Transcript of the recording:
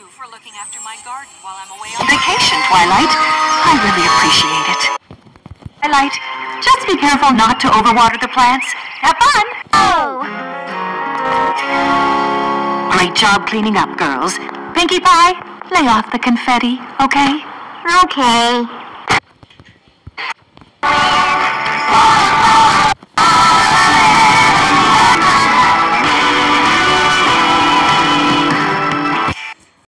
you for looking after my garden while I'm away on Vacation, Twilight. I really appreciate it. Twilight, just be careful not to overwater the plants. Have fun. Oh. Great job cleaning up, girls. Pinkie Pie, lay off the confetti, okay? Okay.